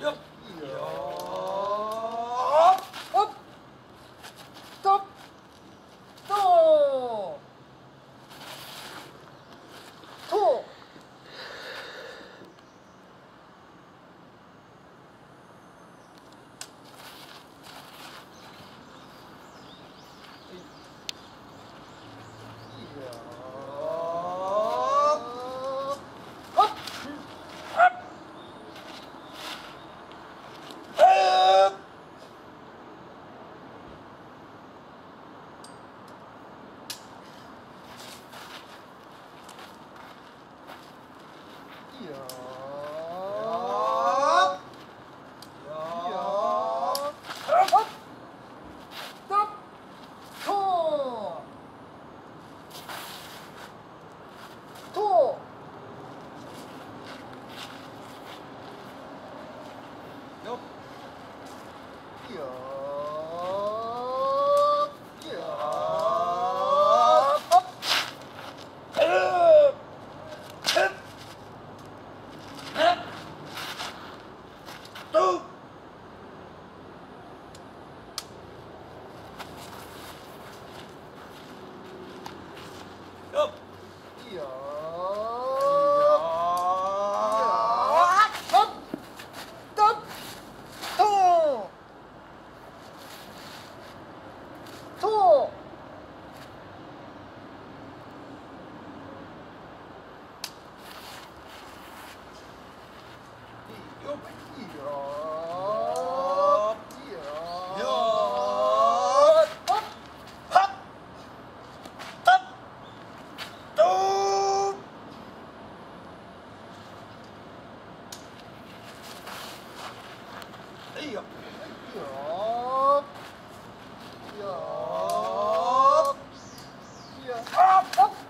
Yok. Ya. よっ。いいよ。up, up.